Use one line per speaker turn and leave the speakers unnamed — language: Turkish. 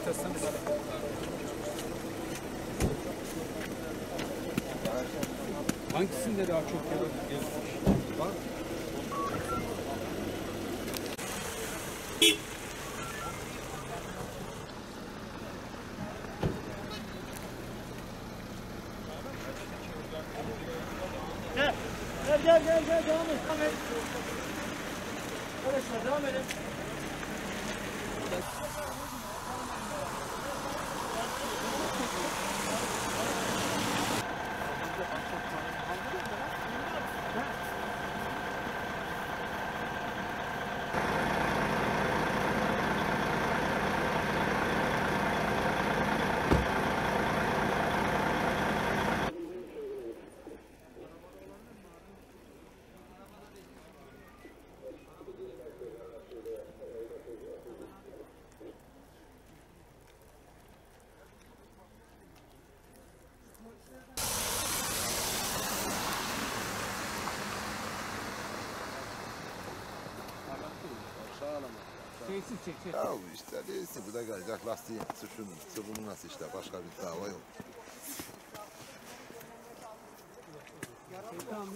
Yatarsanız. Hangisinde daha çok yazmış? Var.
Gel gel gel gel devam et. Devam et. Arkadaşlar devam edin.
Şeysiz çek çek.
Ya işte değilsin. Bu da gelecek lastiğin sıfırının, sıfırının nasıl işte. Başka bir dava yok.
Tamam